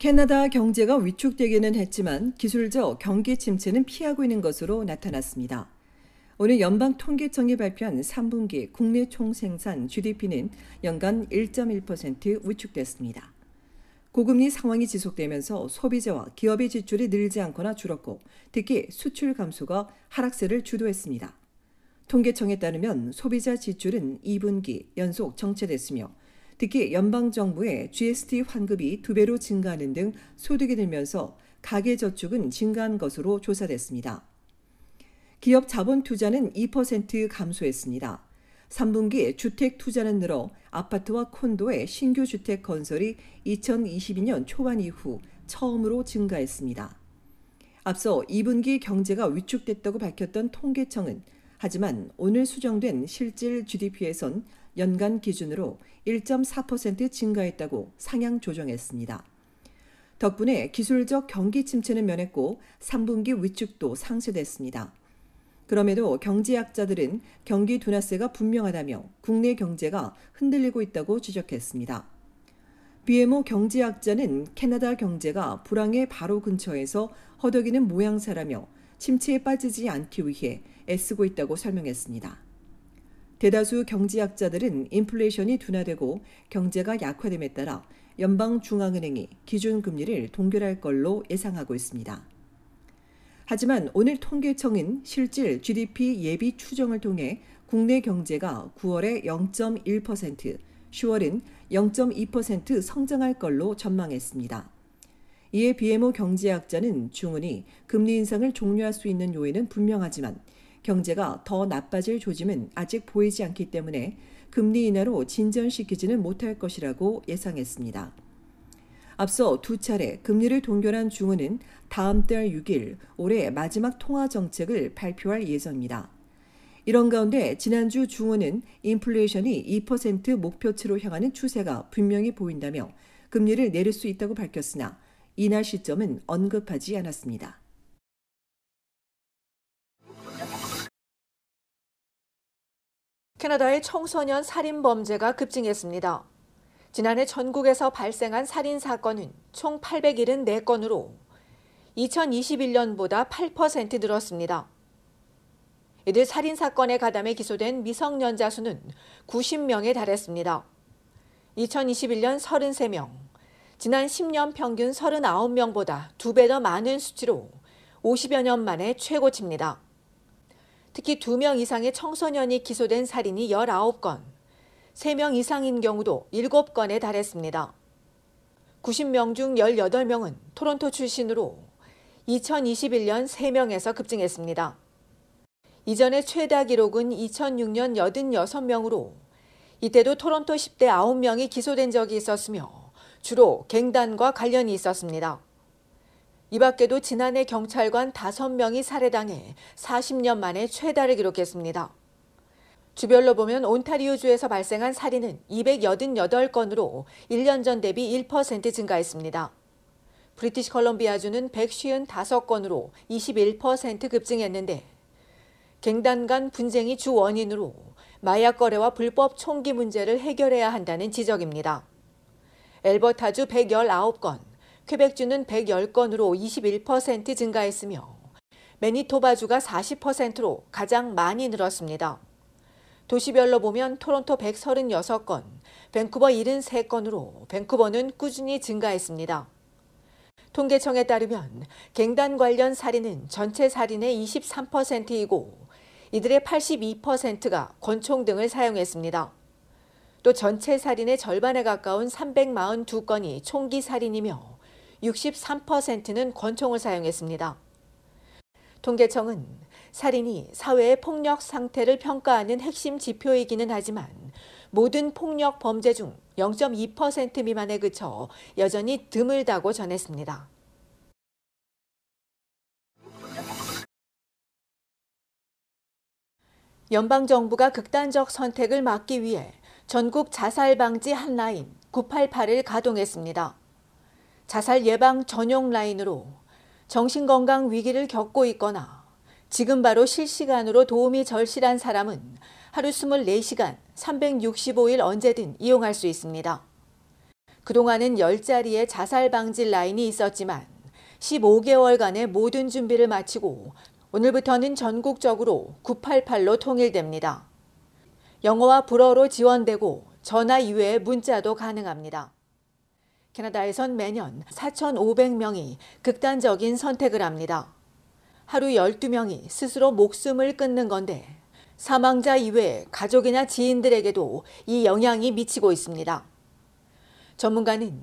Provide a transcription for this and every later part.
캐나다 경제가 위축되기는 했지만 기술적 경기 침체는 피하고 있는 것으로 나타났습니다. 오늘 연방 통계청이 발표한 3분기 국내 총생산 GDP는 연간 1.1% 위축됐습니다. 고금리 상황이 지속되면서 소비자와 기업의 지출이 늘지 않거나 줄었고 특히 수출 감소가 하락세를 주도했습니다. 통계청에 따르면 소비자 지출은 2분기 연속 정체됐으며 특히 연방정부의 GST 환급이 두 배로 증가하는 등 소득이 늘면서 가계저축은 증가한 것으로 조사됐습니다. 기업 자본 투자는 2% 감소했습니다. 3분기 주택 투자는 늘어 아파트와 콘도의 신규 주택 건설이 2022년 초반 이후 처음으로 증가했습니다. 앞서 2분기 경제가 위축됐다고 밝혔던 통계청은 하지만 오늘 수정된 실질 GDP에선 연간 기준으로 1.4% 증가했다고 상향 조정했습니다. 덕분에 기술적 경기 침체는 면했고 3분기 위축도 상쇄됐습니다. 그럼에도 경제학자들은 경기 둔화세가 분명하다며 국내 경제가 흔들리고 있다고 지적했습니다. BMO 경제학자는 캐나다 경제가 불황의 바로 근처에서 허덕이는 모양새라며 침체에 빠지지 않기 위해 애쓰고 있다고 설명했습니다. 대다수 경제학자들은 인플레이션이 둔화되고 경제가 약화됨에 따라 연방 중앙은행이 기준금리를 동결할 걸로 예상하고 있습니다. 하지만 오늘 통계청은 실질 GDP 예비 추정을 통해 국내 경제가 9월에 0.1%, 10월은 0.2% 성장할 걸로 전망했습니다. 이에 BMO 경제학자는 중은이 금리 인상을 종료할 수 있는 요인은 분명하지만 경제가 더 나빠질 조짐은 아직 보이지 않기 때문에 금리 인하로 진전시키지는 못할 것이라고 예상했습니다. 앞서 두 차례 금리를 동결한 중은은 다음 달 6일 올해 마지막 통화 정책을 발표할 예정입니다. 이런 가운데 지난주 중은은 인플레이션이 2% 목표치로 향하는 추세가 분명히 보인다며 금리를 내릴 수 있다고 밝혔으나 인하 시점은 언급하지 않았습니다. 캐나다의 청소년 살인 범죄가 급증했습니다. 지난해 전국에서 발생한 살인 사건은 총 874건으로 2021년보다 8% 늘었습니다. 이들 살인 사건에 가담해 기소된 미성년자 수는 90명에 달했습니다. 2021년 33명, 지난 10년 평균 39명보다 2배 더 많은 수치로 50여 년 만에 최고치입니다. 특히 2명 이상의 청소년이 기소된 살인이 19건, 3명 이상인 경우도 7건에 달했습니다. 90명 중 18명은 토론토 출신으로 2021년 3명에서 급증했습니다. 이전의 최다 기록은 2006년 86명으로 이때도 토론토 10대 9명이 기소된 적이 있었으며 주로 갱단과 관련이 있었습니다. 이 밖에도 지난해 경찰관 5명이 살해당해 40년 만에 최다를 기록했습니다. 주별로 보면 온타리오주에서 발생한 살인은 288건으로 1년 전 대비 1% 증가했습니다. 브리티시 컬럼비아주는 155건으로 21% 급증했는데 갱단 간 분쟁이 주 원인으로 마약 거래와 불법 총기 문제를 해결해야 한다는 지적입니다. 엘버타주 119건, 퀘벡주는 110건으로 21% 증가했으며 매니토바주가 40%로 가장 많이 늘었습니다. 도시별로 보면 토론토 136건, 밴쿠버 73건으로 밴쿠버는 꾸준히 증가했습니다. 통계청에 따르면 갱단 관련 살인은 전체 살인의 23%이고 이들의 82%가 권총 등을 사용했습니다. 또 전체 살인의 절반에 가까운 342건이 총기 살인이며 63%는 권총을 사용했습니다. 통계청은 살인이 사회의 폭력 상태를 평가하는 핵심 지표이기는 하지만 모든 폭력 범죄 중 0.2% 미만에 그쳐 여전히 드물다고 전했습니다. 연방정부가 극단적 선택을 막기 위해 전국 자살 방지 한라인 988을 가동했습니다. 자살 예방 전용 라인으로 정신건강 위기를 겪고 있거나 지금 바로 실시간으로 도움이 절실한 사람은 하루 24시간 365일 언제든 이용할 수 있습니다. 그동안은 10자리의 자살 방지 라인이 있었지만 15개월간의 모든 준비를 마치고 오늘부터는 전국적으로 988로 통일됩니다. 영어와 불어로 지원되고 전화 이외의 문자도 가능합니다. 캐나다에선 매년 4,500명이 극단적인 선택을 합니다. 하루 12명이 스스로 목숨을 끊는 건데 사망자 이외 가족이나 지인들에게도 이 영향이 미치고 있습니다. 전문가는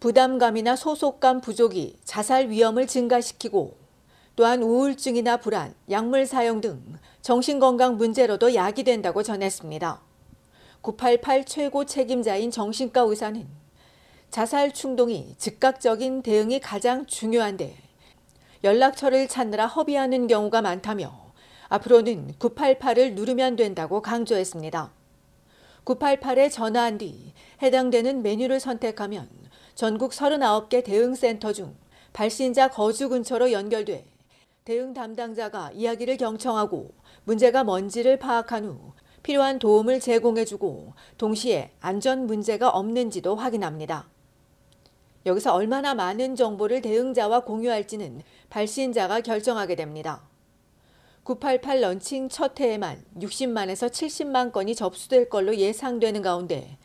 부담감이나 소속감 부족이 자살 위험을 증가시키고 또한 우울증이나 불안, 약물 사용 등 정신건강 문제로도 야기된다고 전했습니다. 988 최고 책임자인 정신과 의사는 자살 충동이 즉각적인 대응이 가장 중요한데 연락처를 찾느라 허비하는 경우가 많다며 앞으로는 988을 누르면 된다고 강조했습니다. 988에 전화한 뒤 해당되는 메뉴를 선택하면 전국 39개 대응센터 중 발신자 거주 근처로 연결돼 대응 담당자가 이야기를 경청하고 문제가 뭔지를 파악한 후 필요한 도움을 제공해주고 동시에 안전 문제가 없는지도 확인합니다. 여기서 얼마나 많은 정보를 대응자와 공유할지는 발신자가 결정하게 됩니다. 988 런칭 첫 해에만 60만에서 70만 건이 접수될 걸로 예상되는 가운데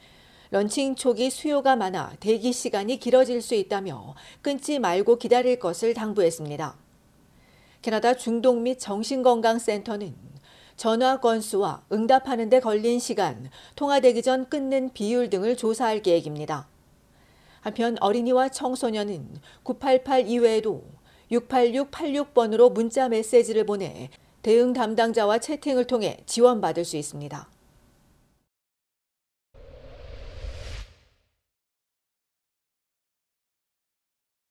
런칭 초기 수요가 많아 대기 시간이 길어질 수 있다며 끊지 말고 기다릴 것을 당부했습니다. 캐나다 중동 및 정신건강센터는 전화 건수와 응답하는 데 걸린 시간, 통화되기 전 끊는 비율 등을 조사할 계획입니다. 한편 어린이와 청소년은 988 이외에도 68686번으로 문자 메시지를 보내 대응 담당자와 채팅을 통해 지원받을 수 있습니다.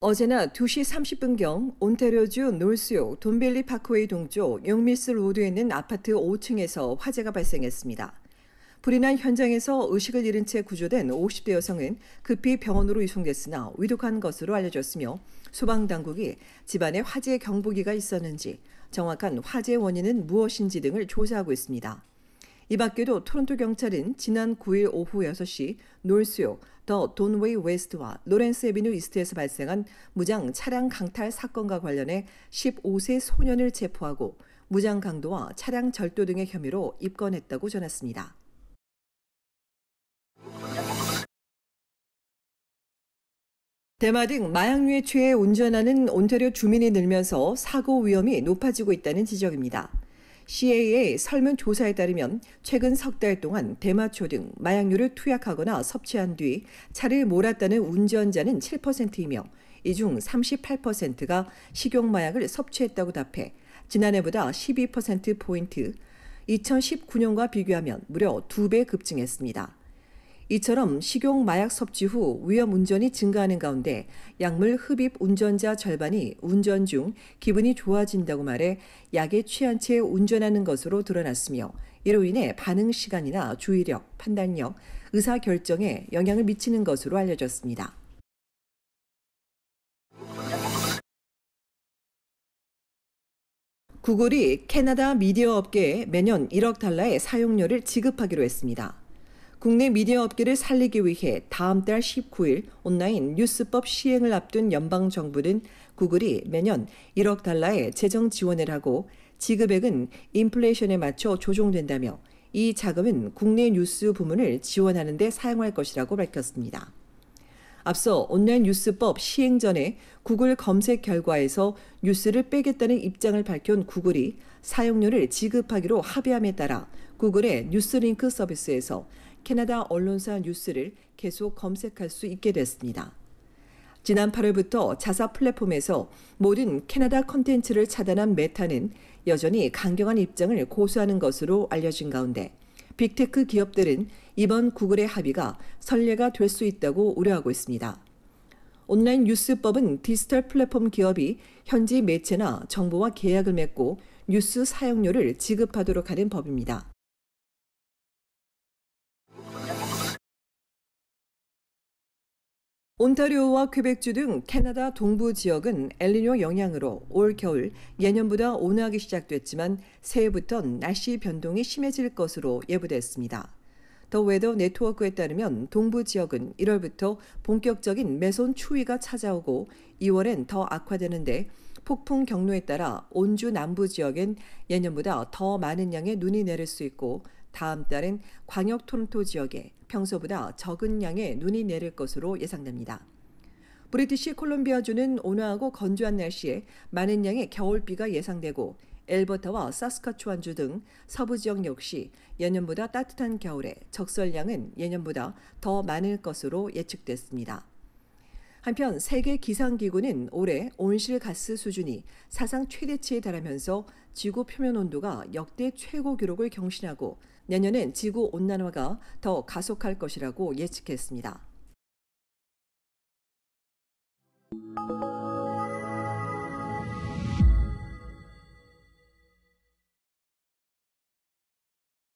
어제나 2시 30분경 온타리오주 놀스요 돈벨리 파크웨이 동쪽 용미스 로드에 있는 아파트 5층에서 화재가 발생했습니다. 불이 난 현장에서 의식을 잃은 채 구조된 50대 여성은 급히 병원으로 이송됐으나 위독한 것으로 알려졌으며 소방당국이 집안에 화재 경보기가 있었는지 정확한 화재 원인은 무엇인지 등을 조사하고 있습니다. 이 밖에도 토론토 경찰은 지난 9일 오후 6시 놀스욕 더 돈웨이 웨스트와 로렌스 에비뉴 이스트에서 발생한 무장 차량 강탈 사건과 관련해 15세 소년을 체포하고 무장 강도와 차량 절도 등의 혐의로 입건했다고 전했습니다. 대마 등 마약류에 취해 운전하는 온타리오 주민이 늘면서 사고 위험이 높아지고 있다는 지적입니다. CAA 설문조사에 따르면 최근 석 달 동안 대마초 등 마약류를 투약하거나 섭취한 뒤 차를 몰았다는 운전자는 7%이며 이 중 38%가 식용마약을 섭취했다고 답해 지난해보다 12%포인트, 2019년과 비교하면 무려 2배 급증했습니다. 이처럼 식용 마약 섭취 후 위험 운전이 증가하는 가운데 약물 흡입 운전자 절반이 운전 중 기분이 좋아진다고 말해 약에 취한 채 운전하는 것으로 드러났으며 이로 인해 반응 시간이나 주의력, 판단력, 의사 결정에 영향을 미치는 것으로 알려졌습니다. 구글이 캐나다 미디어 업계에 매년 1억 달러의 사용료를 지급하기로 했습니다. 국내 미디어 업계를 살리기 위해 다음 달 19일 온라인 뉴스법 시행을 앞둔 연방 정부는 구글이 매년 1억 달러의 재정 지원을 하고 지급액은 인플레이션에 맞춰 조정된다며 이 자금은 국내 뉴스 부문을 지원하는 데 사용할 것이라고 밝혔습니다. 앞서 온라인 뉴스법 시행 전에 구글 검색 결과에서 뉴스를 빼겠다는 입장을 밝힌 구글이 사용료를 지급하기로 합의함에 따라 구글의 뉴스링크 서비스에서 캐나다 언론사 뉴스를 계속 검색할 수 있게 됐습니다. 지난 8월부터 자사 플랫폼에서 모든 캐나다 컨텐츠를 차단한 메타는 여전히 강경한 입장을 고수하는 것으로 알려진 가운데 빅테크 기업들은 이번 구글의 합의가 선례가 될 수 있다고 우려하고 있습니다. 온라인 뉴스법은 디지털 플랫폼 기업이 현지 매체나 정보와 계약을 맺고 뉴스 사용료를 지급하도록 하는 법입니다. 온타리오와 퀘벡주 등 캐나다 동부 지역은 엘리뇨 영향으로 올 겨울 예년보다 온화하게 시작됐지만 새해부터 날씨 변동이 심해질 것으로 예보됐습니다. 더 웨더 네트워크에 따르면 동부 지역은 1월부터 본격적인 매서운 추위가 찾아오고 2월엔 더 악화되는데 폭풍 경로에 따라 온주 남부 지역엔 예년보다 더 많은 양의 눈이 내릴 수 있고 다음 달엔 광역 토론토 지역에 평소보다 적은 양의 눈이 내릴 것으로 예상됩니다. 브리티시 콜롬비아주는 온화하고 건조한 날씨에 많은 양의 겨울비가 예상되고 엘버타와 사스카추안주 등 서부 지역 역시 예년보다 따뜻한 겨울에 적설량은 예년보다 더 많을 것으로 예측됐습니다. 한편 세계 기상기구는 올해 온실가스 수준이 사상 최대치에 달하면서 지구 표면 온도가 역대 최고 기록을 경신하고 내년엔 지구 온난화가 더 가속할 것이라고 예측했습니다.